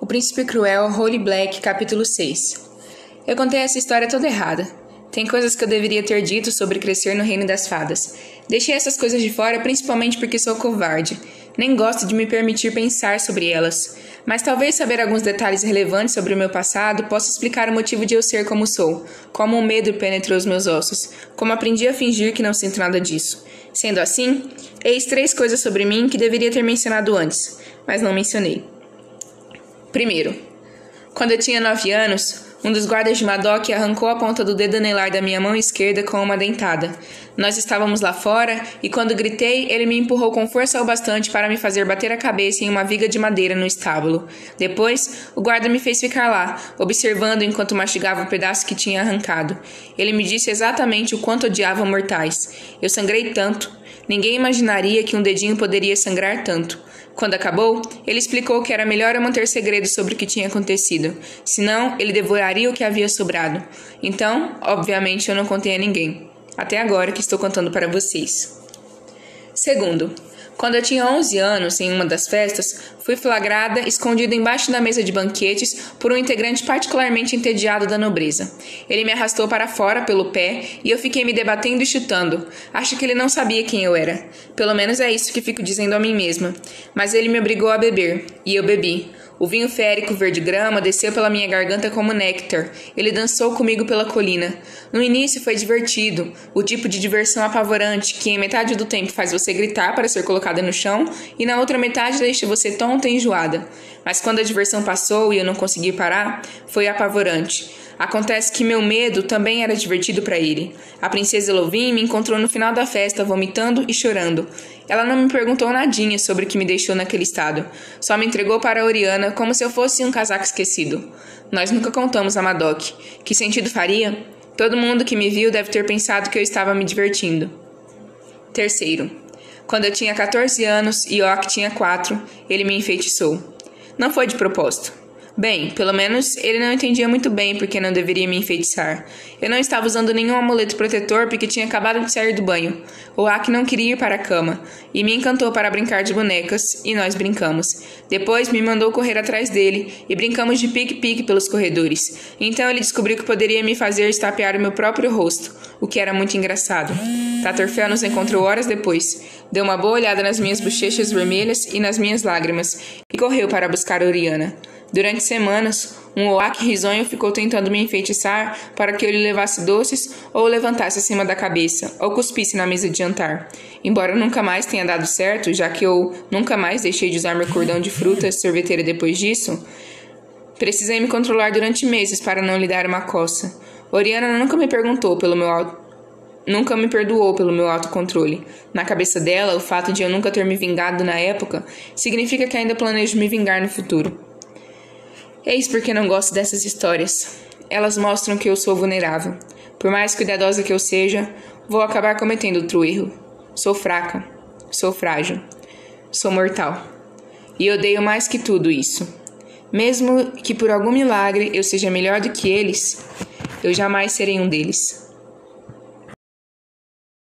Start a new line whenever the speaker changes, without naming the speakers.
O Príncipe Cruel, Holy Black, capítulo 6. Eu contei essa história toda errada. Tem coisas que eu deveria ter dito sobre crescer no reino das fadas. Deixei essas coisas de fora principalmente porque sou covarde. Nem gosto de me permitir pensar sobre elas. Mas talvez saber alguns detalhes relevantes sobre o meu passado possa explicar o motivo de eu ser como sou, como o medo penetrou os meus ossos, como aprendi a fingir que não sinto nada disso. Sendo assim, eis três coisas sobre mim que deveria ter mencionado antes, mas não mencionei. Primeiro, quando eu tinha nove anos, um dos guardas de Madoc arrancou a ponta do dedo anelar da minha mão esquerda com uma dentada. Nós estávamos lá fora e, quando gritei, ele me empurrou com força o bastante para me fazer bater a cabeça em uma viga de madeira no estábulo. Depois, o guarda me fez ficar lá, observando enquanto mastigava o pedaço que tinha arrancado. Ele me disse exatamente o quanto odiava mortais. Eu sangrei tanto. Ninguém imaginaria que um dedinho poderia sangrar tanto. Quando acabou, ele explicou que era melhor eu manter segredo sobre o que tinha acontecido, senão ele devoraria o que havia sobrado. Então, obviamente, eu não contei a ninguém. Até agora que estou contando para vocês. Segundo, quando eu tinha 11 anos, em uma das festas, fui flagrada escondida embaixo da mesa de banquetes por um integrante particularmente entediado da nobreza. Ele me arrastou para fora pelo pé e eu fiquei me debatendo e chutando. Acho que ele não sabia quem eu era. Pelo menos é isso que fico dizendo a mim mesma. Mas ele me obrigou a beber, e eu bebi. O vinho férico verde-grama desceu pela minha garganta como néctar. Ele dançou comigo pela colina. No início foi divertido, o tipo de diversão apavorante que em metade do tempo faz você gritar para ser colocada no chão e na outra metade deixa você tonta e enjoada. Mas quando a diversão passou e eu não consegui parar, foi apavorante. Acontece que meu medo também era divertido para ele. A princesa Elovin me encontrou no final da festa, vomitando e chorando. Ela não me perguntou nadinha sobre o que me deixou naquele estado. Só me entregou para a Oriana como se eu fosse um casaco esquecido. Nós nunca contamos a Madoc. Que sentido faria? Todo mundo que me viu deve ter pensado que eu estava me divertindo. Terceiro. Quando eu tinha 14 anos e Ock tinha 4, ele me enfeitiçou. Não foi de propósito. Bem, pelo menos ele não entendia muito bem porque não deveria me enfeitiçar. Eu não estava usando nenhum amuleto protetor porque tinha acabado de sair do banho. O Ak não queria ir para a cama e me encantou para brincar de bonecas e nós brincamos. Depois me mandou correr atrás dele e brincamos de pique-pique pelos corredores. Então ele descobriu que poderia me fazer estapear o meu próprio rosto, o que era muito engraçado. Tatorfel nos encontrou horas depois, deu uma boa olhada nas minhas bochechas vermelhas e nas minhas lágrimas e correu para buscar Oriana. Durante semanas, um oak risonho ficou tentando me enfeitiçar para que eu lhe levasse doces ou levantasse acima da cabeça ou cuspisse na mesa de jantar. Embora nunca mais tenha dado certo, já que eu nunca mais deixei de usar meu cordão de frutas sorveteira depois disso, precisei me controlar durante meses para não lhe dar uma coça. Oriana nunca me perguntou pelo meu auto nunca me perdoou pelo meu autocontrole. Na cabeça dela, o fato de eu nunca ter me vingado na época significa que ainda planejo me vingar no futuro. Eis porque não gosto dessas histórias. Elas mostram que eu sou vulnerável. Por mais cuidadosa que eu seja, vou acabar cometendo outro erro. Sou fraca, sou frágil, sou mortal. E odeio mais que tudo isso. Mesmo que por algum milagre eu seja melhor do que eles, eu jamais serei um deles.